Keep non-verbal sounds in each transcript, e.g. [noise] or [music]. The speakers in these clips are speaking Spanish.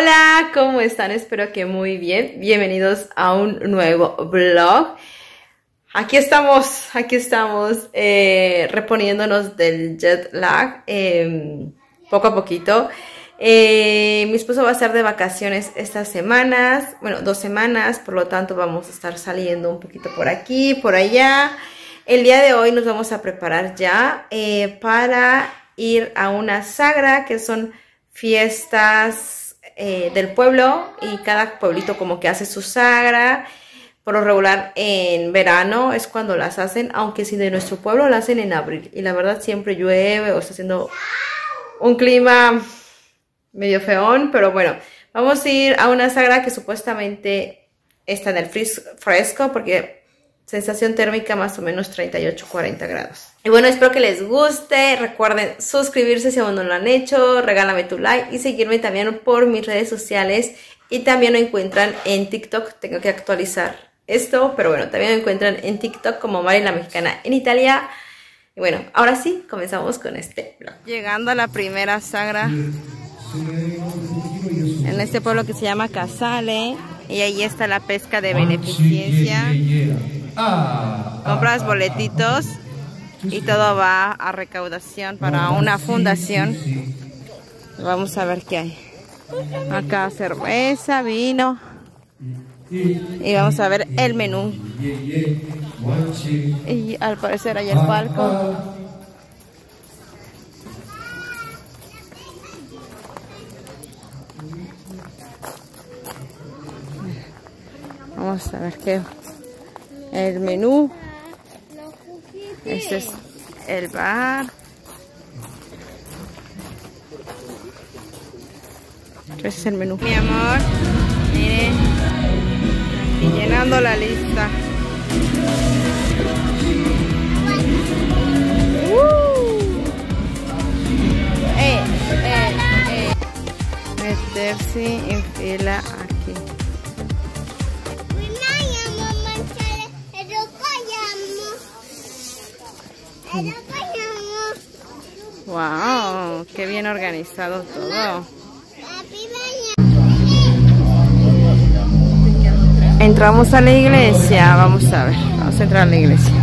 Hola, ¿cómo están? Espero que muy bien. Bienvenidos a un nuevo vlog. Aquí estamos, aquí estamos eh, reponiéndonos del jet lag eh, poco a poquito. Eh, mi esposo va a estar de vacaciones estas semanas, bueno, dos semanas, por lo tanto vamos a estar saliendo un poquito por aquí, por allá. El día de hoy nos vamos a preparar ya eh, para ir a una sagra, que son fiestas eh, del pueblo y cada pueblito como que hace su sagra. Por lo regular en verano es cuando las hacen, aunque si de nuestro pueblo la hacen en abril. Y la verdad siempre llueve o está haciendo un clima medio feón, pero bueno, vamos a ir a una sagra que supuestamente está en el fresco porque sensación térmica más o menos 38-40 grados. Y bueno, espero que les guste. Recuerden suscribirse si aún no lo han hecho, regálame tu like y seguirme también por mis redes sociales. Y también lo encuentran en TikTok. Tengo que actualizar esto, pero bueno, también lo encuentran en TikTok como Mari la Mexicana en Italia. Y bueno, ahora sí, comenzamos con este vlog. Llegando a la primera sagra en este pueblo que se llama Casale. Y ahí está la pesca de beneficencia. Compras boletitos y todo va a recaudación para una fundación. Vamos a ver qué hay. Acá cerveza, vino. Y vamos a ver el menú. Y al parecer hay el palco. Vamos a ver qué el menú. Este es el bar. Este es el menú. Mi amor, miren, y llenando la lista. Uh. Eh, eh, eh. Meterse en fila Wow, qué bien organizado todo. Entramos a la iglesia, vamos a ver, vamos a entrar a la iglesia.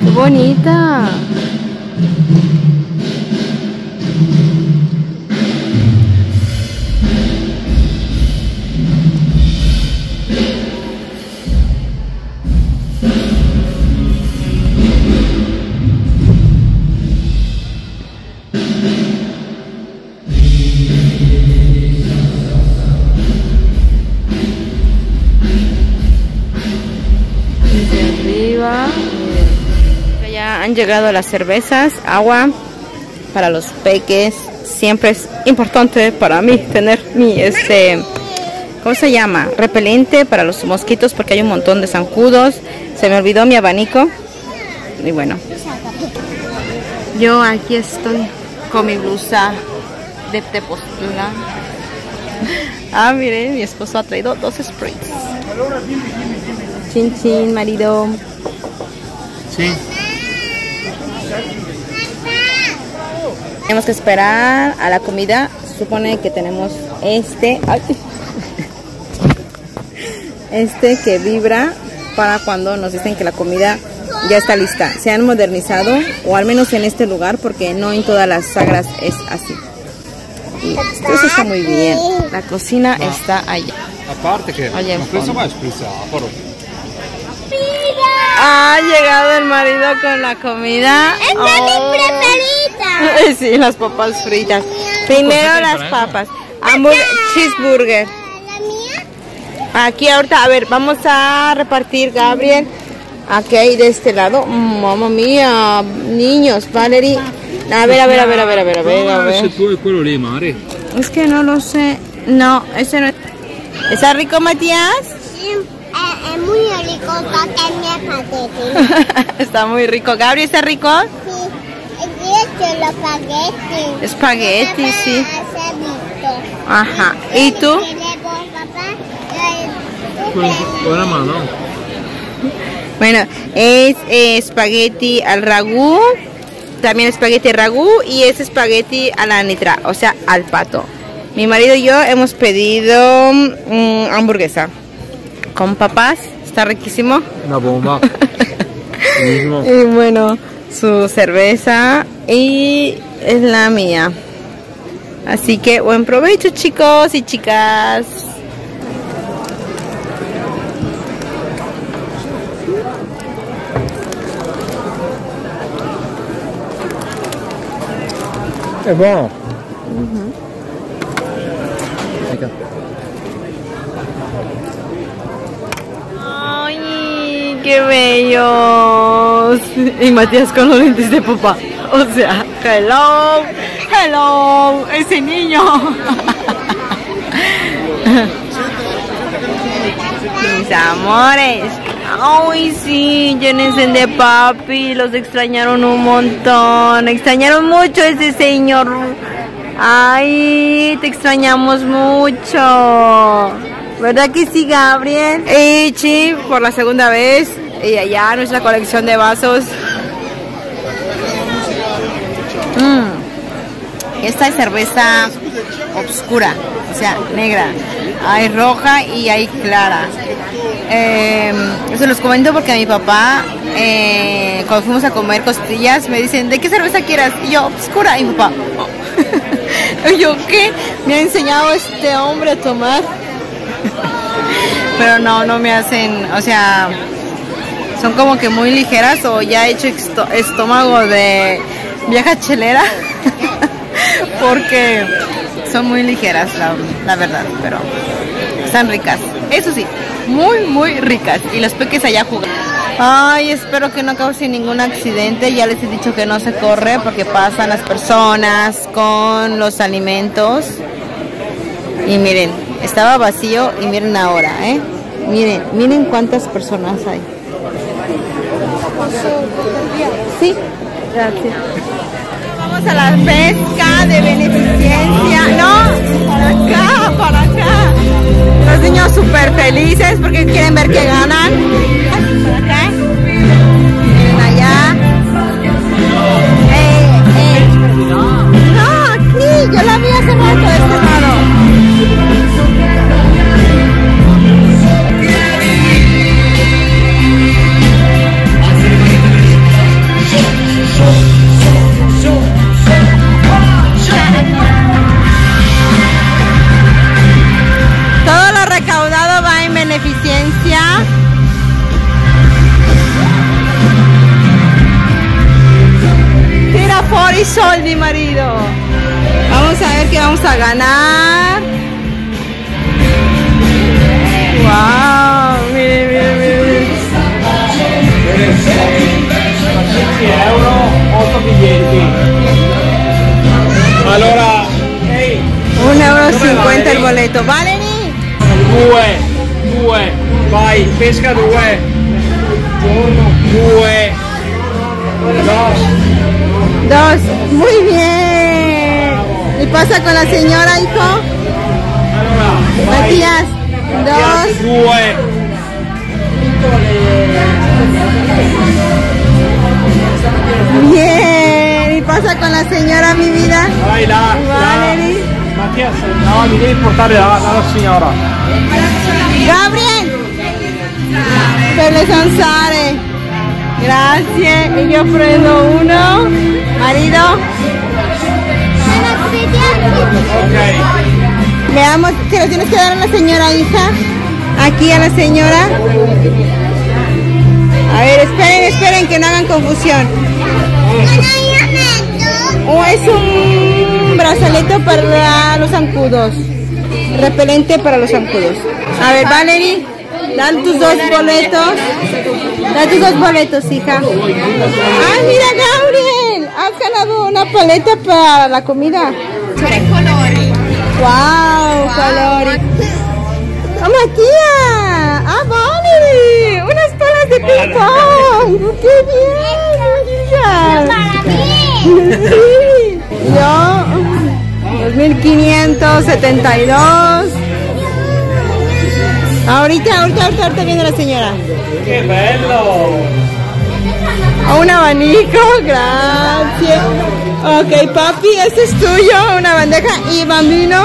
¡Qué bonita! Ya han llegado las cervezas, agua para los peques. Siempre es importante para mí tener mi, este, ¿cómo se llama? Repelente para los mosquitos porque hay un montón de zancudos. Se me olvidó mi abanico. Y bueno, yo aquí estoy con mi blusa de Tepoztlán. Ah, miren, mi esposo ha traído dos sprays. Chin chin, marido. Sí. Tenemos que esperar a la comida. Supone que tenemos este. ay, Este que vibra para cuando nos dicen que la comida ya está lista. Se han modernizado, o al menos en este lugar, porque no en todas las sagras es así. Y esto está muy bien. La cocina está allá. A parte che Allá Ha llegado el marido con la comida. Esta es mi preferida. [laughs] Sí, las papas fritas. Primero las papas. Hamburger, cheeseburger. La mía. Aquí ahorita, a ver, vamos a repartir, Gabriel. Aquí hay de este lado. Mm, Mamma mía, niños, Valerie. A ver, a ver, a ver, a ver, a ver, a ver, a ver. lì, Mari. Es que no lo sé. No, ese no es. ¿Está rico, Matías? Sí, es, es muy rico que mi espagueti. [laughs] está muy rico. Gabriel, ¿está rico? Sí, y es los espagueti. Espagueti, sí. Ajá. ¿Y tú? Con, la mano. Bueno, es eh, espagueti al ragú, también espagueti al ragú y es espagueti a la nitra, o sea, al pato. Mi marido y yo hemos pedido mm, hamburguesa con papas, está riquísimo. Una bomba. [laughs] Y bueno, su cerveza y es la mía. Así que buen provecho chicos y chicas. Buono. Ecco. ¡Ay, qué bellos! Y Matías con los lentes de papá. O sea, hello, hello, ese niño. Mis amores. Ay, sí, llénense de papi. Los extrañaron un montón. Extrañaron mucho ese señor. Ay, te extrañamos mucho. ¿Verdad que sí, Gabriel? Y sí, por la segunda vez. Y allá nuestra colección de vasos. Mm. Esta es cerveza oscura, o sea, negra. Hay roja y hay clara. Eh, se los comento porque a mi papá, eh, cuando fuimos a comer costillas, me dicen, ¿de qué cerveza quieras? Y yo, oscura. Y mi papá, "Oh". [laughs] Y yo, ¿qué? Me ha enseñado este hombre a tomar. Pero no, no me hacen, o sea, son como que muy ligeras o ya he hecho estómago de vieja chelera. [laughs] Porque son muy ligeras, la, la verdad, pero están ricas. Eso sí, muy, muy ricas. Y los peques allá jugan. Ay, espero que no cause ningún accidente. Ya les he dicho que no se corre porque pasan las personas con los alimentos. Y miren, estaba vacío y miren ahora, ¿eh? Miren, miren cuántas personas hay. Sí, gracias. Vamos a la pesca de beneficencia. No, para acá, para acá. Los niños súper felices porque quieren ver que ganan. Para acá. Sol, mi marido. Vamos a ver qué vamos a ganar. Wow, miren, miren, miren. 10 euro, 8 biglietti. Allora, ehi, Un euro cincuenta el boleto. Valerie. due, due, vai, pesca due. Due. Dos. Dos. Muy bien. ¿Y pasa con la señora, hijo? Matías. Dos. Bien. ¿Y pasa con la señora, mi vida? Valerie. là. Mattias, no, mi devi portare là, dalla signora. Gabriel. Per le zanzare. Grazie. E io prendo uno. Marido. Ok. Veamos, ¿te lo tienes que dar a la señora, hija? Aquí a la señora. A ver, esperen, esperen, que no hagan confusión. O es un brazalete para los zancudos. Repelente para los zancudos. A ver, Valerie, dan tus dos boletos. Da tus dos boletos, hija. ¡Ay, mira, Gabriel! Has ganado una paleta para la comida. ¡Wow! Colori. ¡Oh, Matías! ¡Ah, Valerie! ¡Unas palas de ping pong! ¡Qué bien! hija! Sí. Yo, 2572. Ahorita, ahorita, ahorita, ahorita viene la señora. Che bello! Un abanico, gracias. Ok, papi, este es tuyo, una bandeja. Y bambino,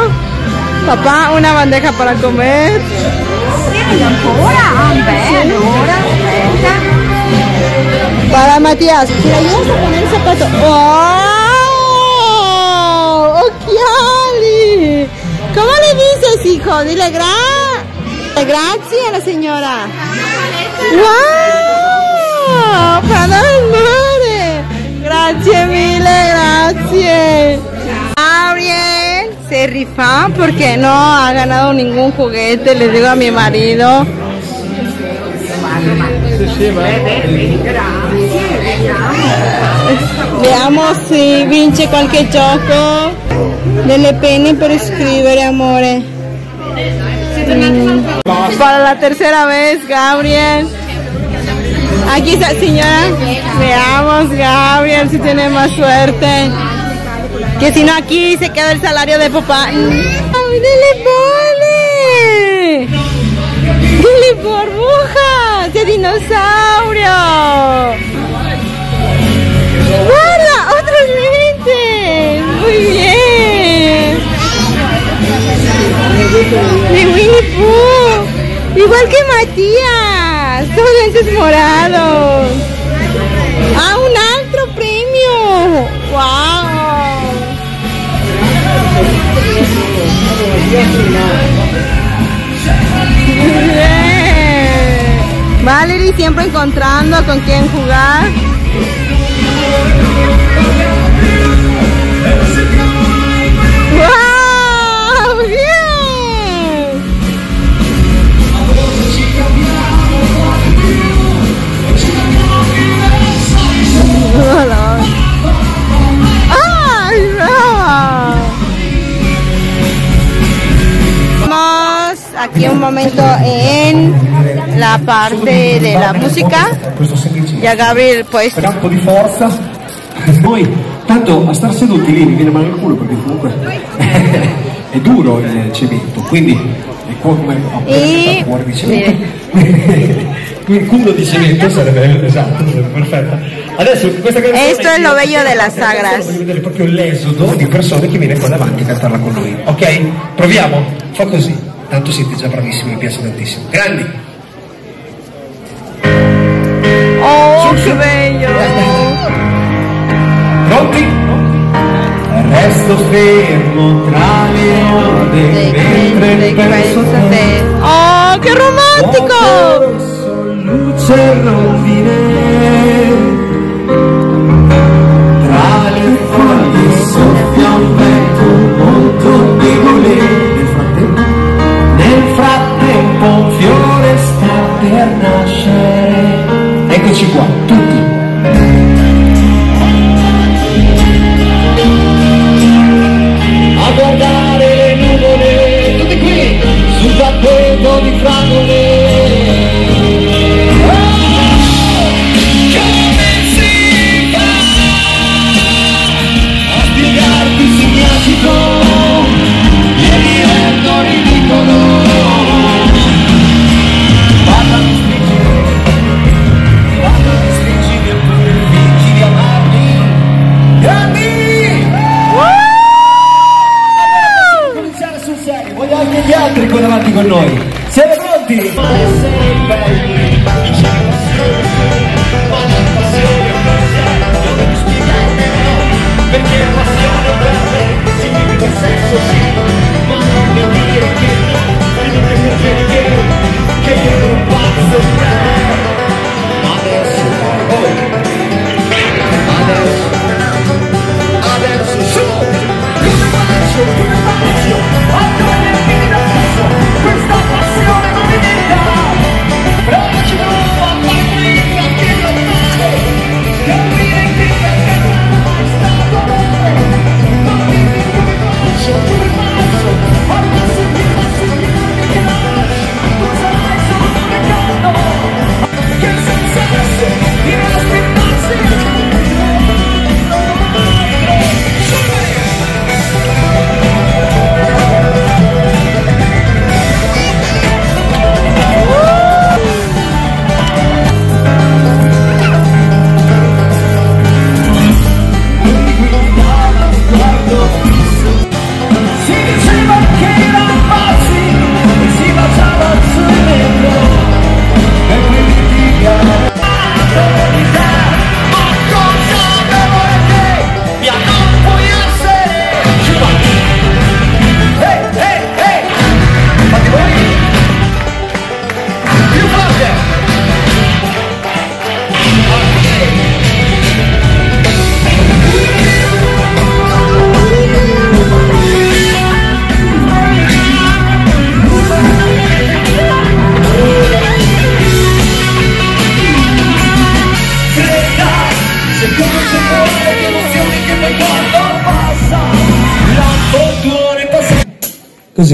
papá, una bandeja para comer. Para Matías, si le ayudas a poner el zapato. ¡Oh! ¡Occhiali! ¿Cómo le dices, hijo? Dile gra... Gracias a la señora. ¡Wow! ¡Para amore! Gracias mille, gracias. Gabriel se rifa porque no ha ganado ningún juguete, le digo a mi marido. Sì, sì, ma... Vediamo se vince qualche gioco. Delle penne per scrivere, amore. Para la tercera vez, Gabriel. Aquí está, señora. Veamos, Gabriel, si tiene más suerte. Que si no, aquí se queda el salario de papá. ¡Ay, dele pone! ¡Dele burbujas de dinosaurio! Igual que Matías. Todos lentes morados. ¡Ah, un otro premio! ¡Wow! Bien. Valerie siempre encontrando con quién jugar. Aquí un momento en la parte de la música. questo Ya Gabriel, pues un poi tanto a star seduti lì mi viene male il culo perché comunque [laughs] è duro il cemento quindi è come E- cuore di cemento [laughs] il culo di cemento sarebbe esatto sarebbe perfetta adesso questa canzone Esto es lo bello de las questa canzone sagras. voglio vedere proprio l'esodo di persone che viene qua davanti a cantarla con noi ok? proviamo fa così tanto siete già bravissimi mi piace tantissimo grandi ¡Oh, qué bello! Pronti? Resto fermo tra le onde mentre penso a te. ¡Oh, romántico! Rosso, luce rondine per nascere. Eccoci qua, tutti. A guardare le nuvole, tutti qui, sul tappeto di fragole. Così.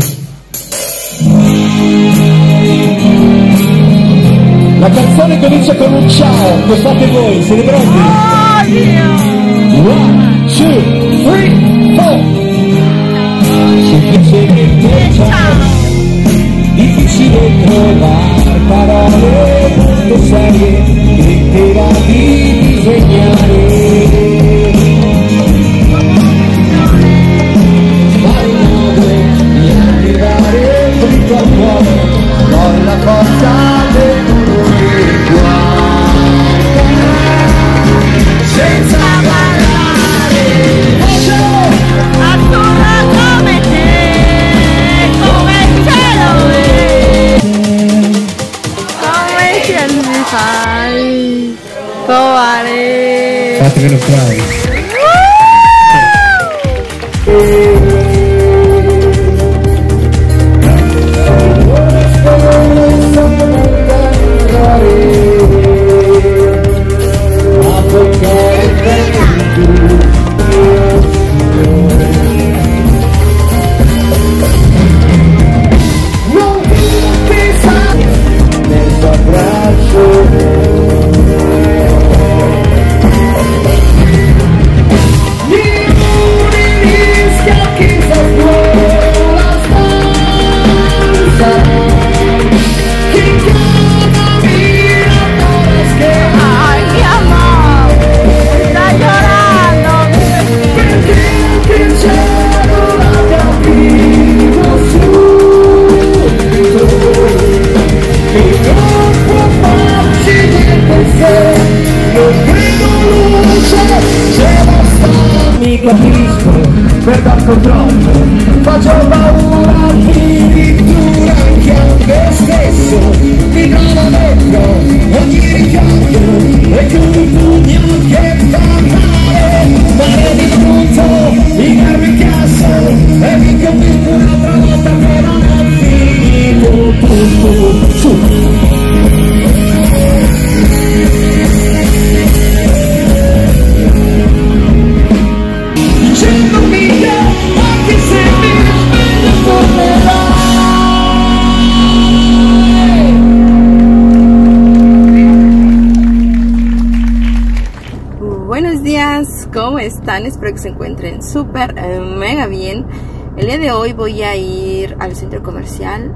La canzone comincia con un ciao, lo fate voi, siete pronti? One, two, three, four. Semplicemente ciao. Difficile trovare parole molto serie che te la di disegnare. Se encuentren súper, eh, mega bien. El día de hoy voy a ir al centro comercial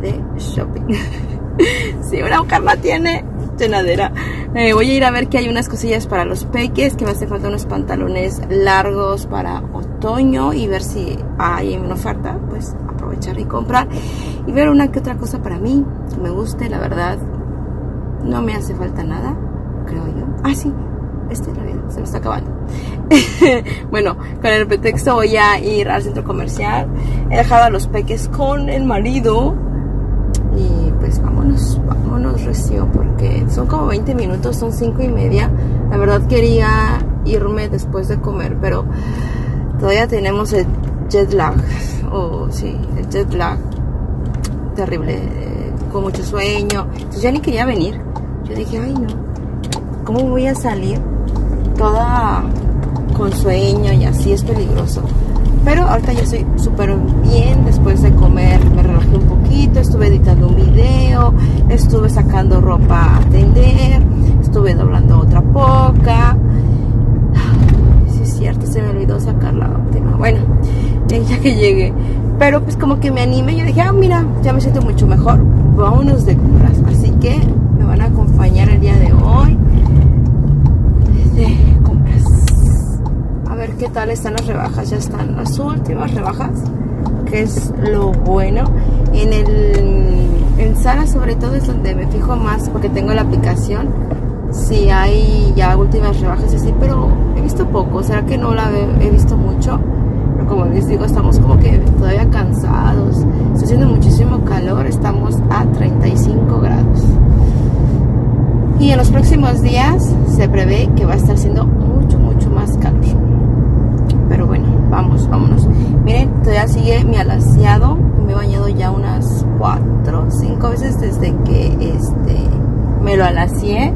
de shopping. [laughs] si una mujer no tiene llenadera. Eh, voy a ir a ver que hay unas cosillas para los peques, que me hace falta unos pantalones largos para otoño y ver si hay una oferta, pues aprovechar y comprar. Y ver una que otra cosa para mí, que me guste, la verdad. No me hace falta nada, creo yo. Ah, sí, este en realidad se me está acabando. [laughs] bueno, con el pretexto voy a ir al centro comercial. He dejado a los peques con el marido. Y pues vámonos, vámonos recio, porque son como 20 minutos, son 5 y media. La verdad quería irme después de comer, pero todavía tenemos el jet lag. O sí, el jet lag terrible, eh, con mucho sueño. Entonces ya ni quería venir. Yo dije, ay no, ¿cómo voy a salir toda con sueño y así es peligroso? Pero ahorita ya estoy súper bien después de comer, me relajé un poquito, estuve editando un video, estuve sacando ropa a tender, estuve doblando otra poca. Sí es cierto, se me olvidó sacar la última. Bueno, [laughs] ya que llegué. Pero pues como que me animé, yo dije, ah, mira, ya me siento mucho mejor, vámonos de compras. Así que me van a acompañar el día de hoy de compras. A ver qué tal están las rebajas. Ya están las últimas rebajas, que es lo bueno. En el en Sara sobre todo es donde me fijo más porque tengo la aplicación. Si hay ya últimas rebajas así, pero he visto poco. ¿Será que no la he, he visto mucho? Pero como les digo, estamos como que todavía cansados. Está haciendo muchísimo calor. Estamos a 35 grados. Y en los próximos días se prevé que va a estar siendo mucho, mucho más calor. Pero bueno, vamos, vámonos. Miren, todavía sigue mi alaciado. Me he bañado ya unas 4, 5 veces desde que este me lo alacié.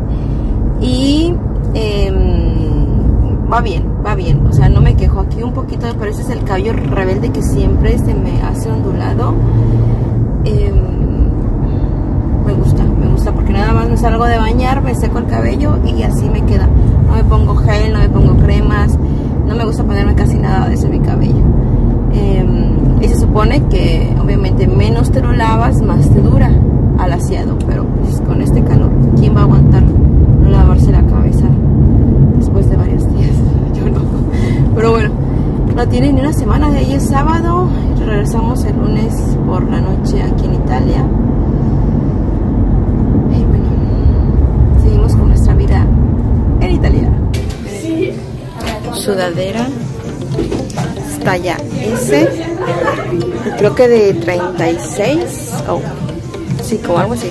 Y em, va bien, va bien. O sea, no me quejo. Aquí un poquito, pero ese es el cabello rebelde que siempre se me hace ondulado. Em, me gusta, me gusta porque nada más me salgo de bañar, me seco el cabello y así me queda. No me pongo gel, no me pongo cremas, no me gusta ponerme casi nada de eso en mi cabello. Em, y se supone que obviamente menos te lo lavas, más te dura al aseado, pero pues con este calor, ¿quién va a aguantar no lavarse la cabeza después de varios días? [laughs] Yo no. Pero bueno, no tiene ni una semana, de ahí es sábado, regresamos el lunes por la noche aquí en Italia. Y bueno, seguimos con nuestra vida en Italia. Sudadera, talla S, creo que de 36, oh, sí, como algo así.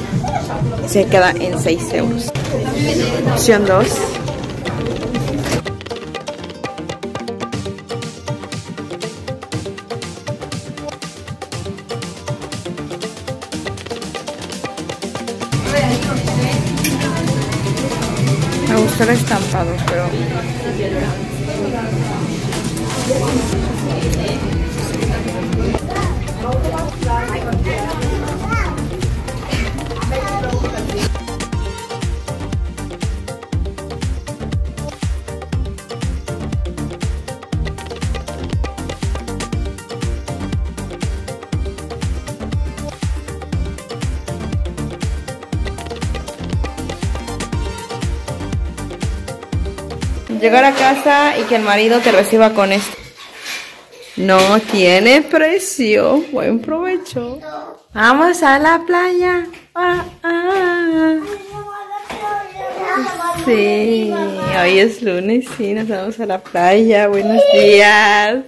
Se queda en 6 euros. Opción 2. Llegar a casa y que el marido te reciba con esto. No tiene precio. Buen provecho. Vamos a la playa. Ah, ah. Sí, hoy es lunes, sí, nos vamos a la playa. Buenos días.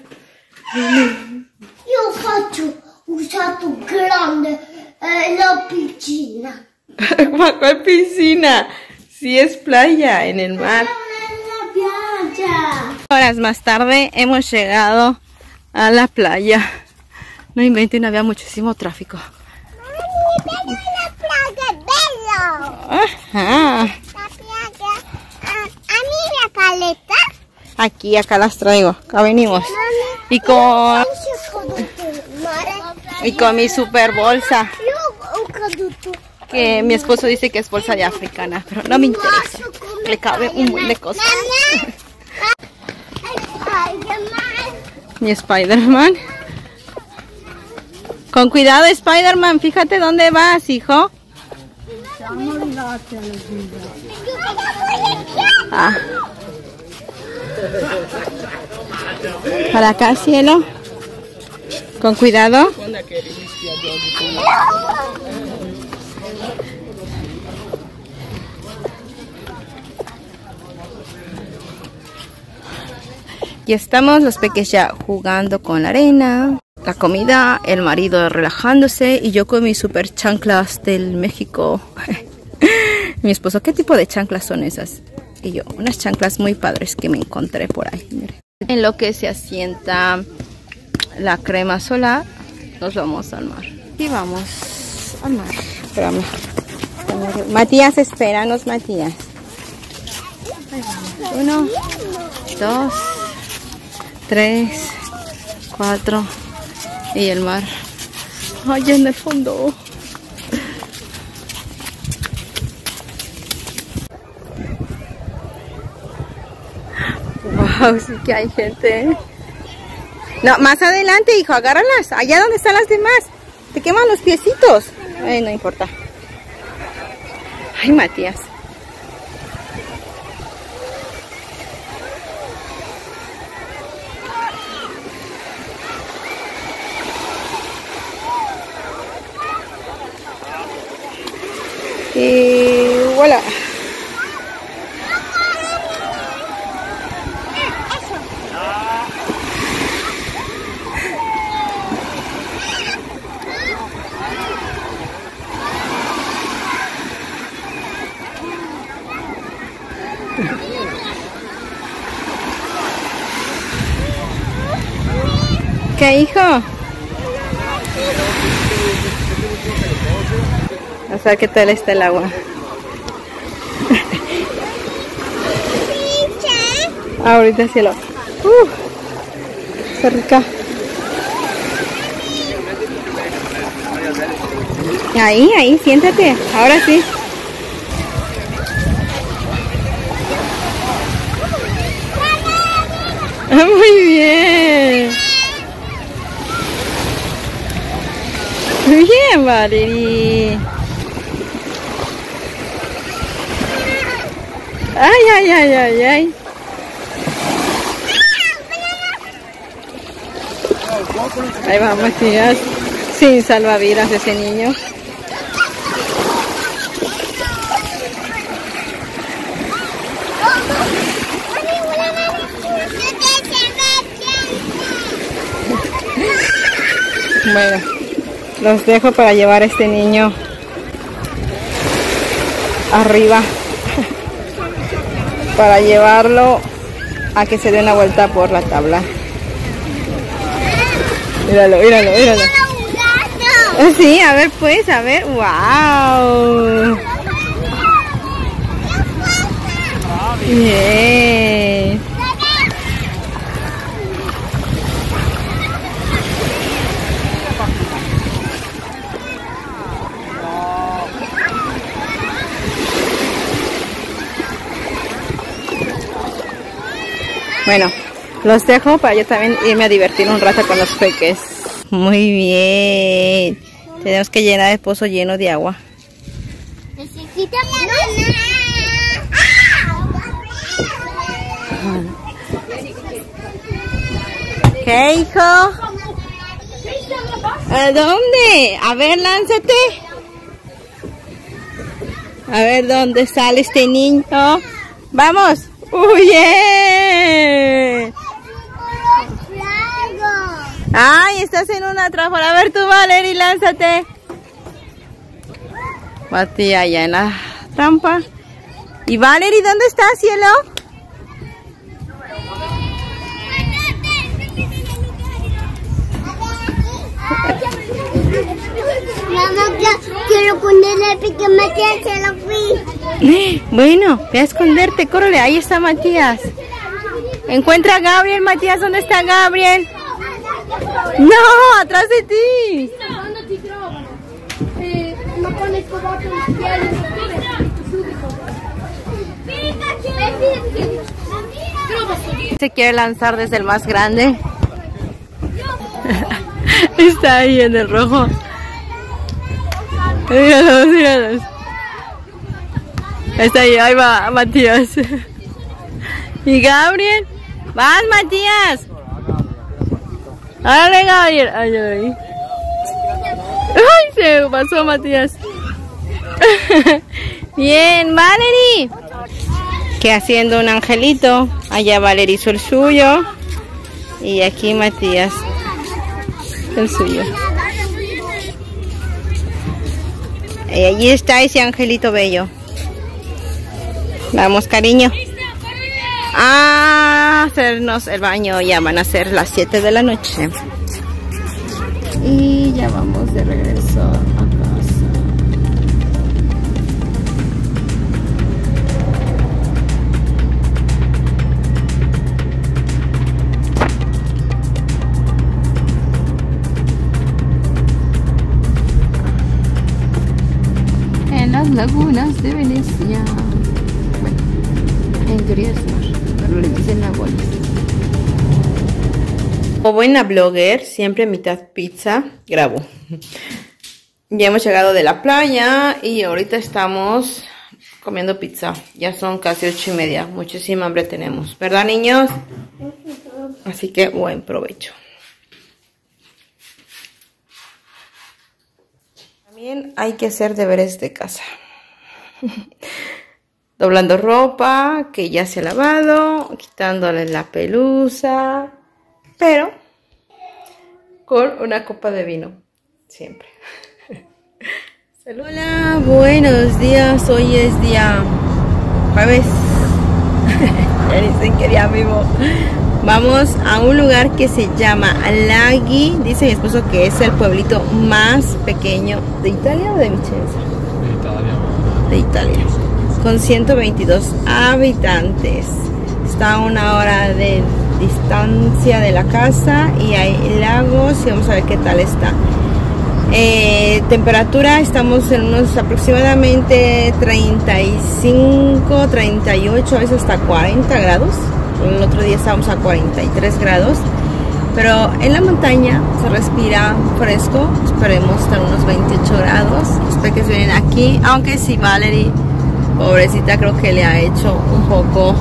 Io faccio usato grande eh, la piscina. [laughs] ¿Cuál piscina? Sí, es playa en el mar. Horas más tarde hemos llegado a la playa. No inventen, había muchísimo tráfico. Bella la bello! Ajá. La. Ah, a mí la paleta. Aquí, acá las traigo. Acá venimos. Y con, y con mi super bolsa. Que mi esposo dice que es bolsa de africana. Pero no me interesa. Le cabe un buen de cosas. [laughs] Spider-Man. Mi Spider-Man. Con cuidado, Spider-Man. Fíjate dónde vas, hijo. Ah. Para acá, cielo. Con cuidado. Y estamos los peques ya jugando con la arena, la comida, el marido relajándose y yo con mis super chanclas del México. [laughs] Mi esposo, ¿qué tipo de chanclas son esas? Y yo, unas chanclas muy padres que me encontré por ahí. mire. En lo que se asienta la crema solar, nos vamos al mar. Y vamos al mar. Espérame. Matías, espéranos, Matías. Uno, dos, tres, cuatro y el mar. Ay, en el fondo. Wow, sí que hay gente. No, más adelante, hijo, agárralas. Allá donde están las demás. Te queman los piecitos. Ay, no importa. Ay, Matías. Y voilà. ¿Qué hijo? Sea, ¿qué tal está el agua? Ahorita cielo. Uh, cerca. Ahí, ahí, siéntate. Ahora sí. Muy bien. Muy bien, Valerie. Ay, ay, ay, ay, ay. Ahí vamos, tías. Sin salvavidas ese niño. Bueno, los dejo para llevar a este niño arriba. Para llevarlo a que se dé una vuelta por la tabla. Míralo, míralo, míralo. Sí, a ver pues, a ver. ¡Wow! Bien. Bueno, los dejo para yo también irme a divertir un rato con los peques. Muy bien. Tenemos que llenar el pozo lleno de agua. ¿Qué, hijo? ¿A dónde? A ver, lánzate. A ver dónde sale este niño. Vamos. ¡Huye! Ay, estás en una trampa. A ver tú, Valerie, lánzate. Matías allá en la trampa. ¿Y Valerie dónde está, cielo? Quiero ponerle pique Matías se lo fui. Bueno, ve a esconderte, córrele, ahí está Matías. Encuentra a Gabriel, Matías, ¿dónde está Gabriel? No, atrás de ti. Se quiere lanzar desde el más grande. [laughs] Está ahí en el rojo. Míralos, míralos. Está ahí, ahí va Matías. [laughs] ¿Y Gabriel? ¡Vas, Matías! ¡Árale, Gabriel! ¡Ay, ay! ¡Ay, se pasó Matías! [laughs] Bien, Valerie. Que haciendo un angelito. Allá Valerie hizo el suyo. Y aquí Matías el suyo. Y allí está ese angelito bello. Vamos, cariño. A hacernos el baño. Ya van a ser las 7 de la noche. Y ya vamos de regreso lagunas de Venecia. Bueno, en teoría es mar, pero le dicen lagunas. Como buena blogger, siempre mitad pizza, grabo. Ya hemos llegado de la playa y ahorita estamos comiendo pizza. Ya son casi ocho y media. Muchísima hambre tenemos, ¿verdad, niños? Así que buen provecho. También hay que hacer deberes de casa. [laughs] Doblando ropa que ya se ha lavado, quitándole la pelusa, pero con una copa de vino, siempre. [laughs] Hola, buenos días. Hoy es día jueves. [laughs] ya dicen que día vivo. Vamos a un lugar que se llama Laghi. Dice mi esposo que es el pueblito más pequeño de Italia o de Vicenza. De Italia. Con 122 habitantes. Está a una hora de distancia de la casa y hay lagos y vamos a ver qué tal está. Eh, temperatura estamos en unos aproximadamente 35, 38, a veces hasta 40 grados. El otro día estábamos a 43 grados. Pero en la montaña se respira fresco. Esperemos estar unos 28 grados. Espero que se vienen aquí. Aunque si Valerie, pobrecita, creo que le ha hecho un poco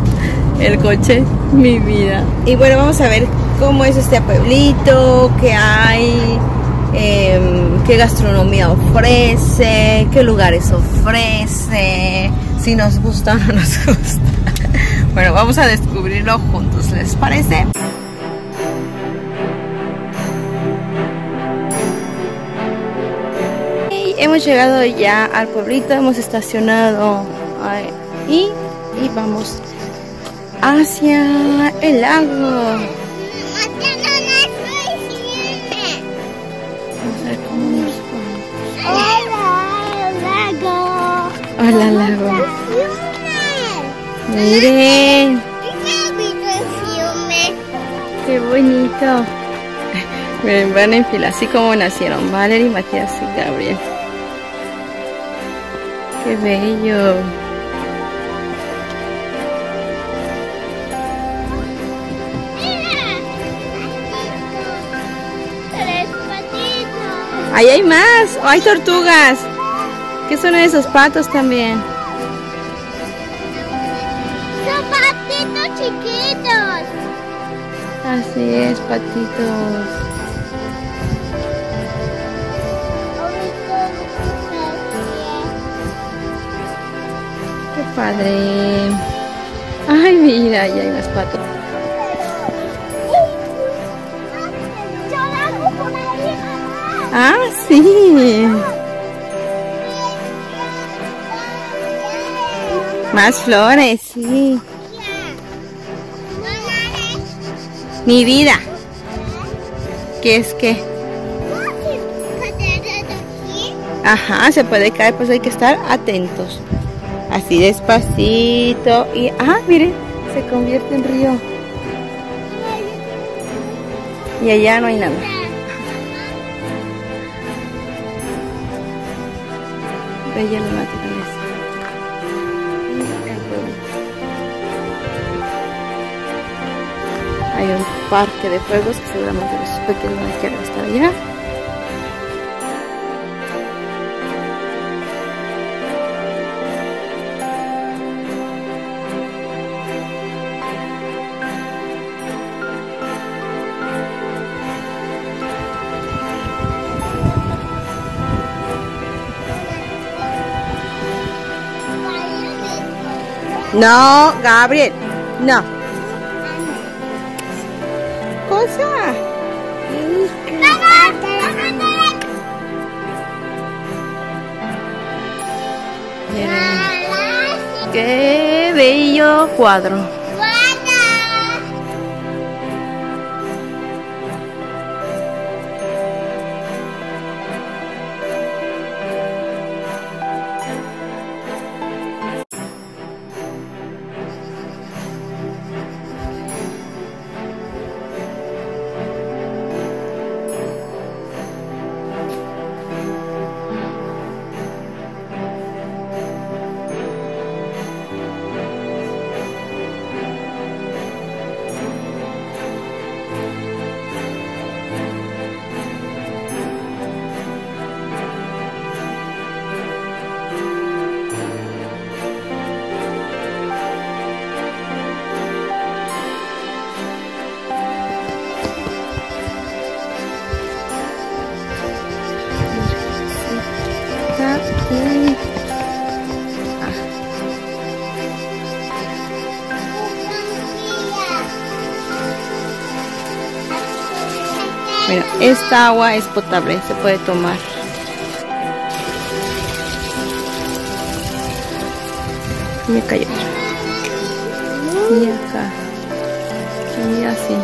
[laughs] el coche, mi vida. Y bueno, vamos a ver cómo es este pueblito, qué hay, em, qué gastronomía ofrece, qué lugares ofrece, si nos gusta o no nos gusta. [laughs] Bueno, vamos a descubrirlo juntos, ¿les parece? Hemos llegado ya al pueblito, hemos estacionado ahí y vamos hacia el lago. Vamos a ver cómo nos va. Hola, lago. Hola, lago. Miren, qué bonito. [laughs] Miren, van en fila, así como nacieron Valerie, Matías y Gabriel. Qué bello. Tres patitos. Ahí hay más, o hay tortugas. ¿Qué son esos patos también? Son patitos chiquitos. Así es, patitos. Padre. Ay, mira, ya hay ahí, mamá. Ah, sí. Más flores, sí. Mi vida. ¿Qué es qué? Ajá, se puede caer, pues hay que estar atentos. Así despacito y... Ah, mire, se convierte en río. Y allá no hay nada. Bella la naturaleza. Hay un parque de juegos que seguramente los pequeños no quieren estar allá. No, Gabriel, no. Cosa. Qué bello cuadro. Mira, esta agua es potable, se puede tomar. Me cayó. Y acá. Y así.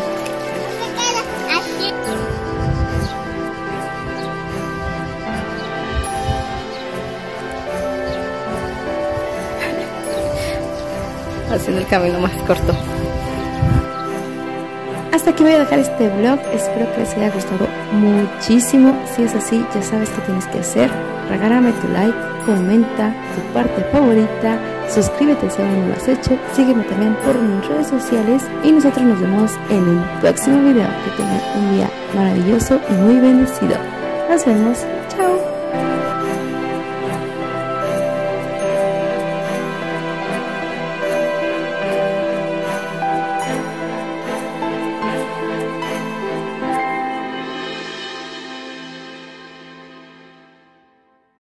haciendo el camino más corto. Hasta aquí voy a dejar este vlog, espero que les haya gustado muchísimo. Si es así, ya sabes qué tienes que hacer. Regálame tu like, comenta tu parte favorita, suscríbete si aún no lo has hecho, sígueme también por mis redes sociales y nosotros nos vemos en el próximo video. Que tengan un día maravilloso y muy bendecido. Nos vemos.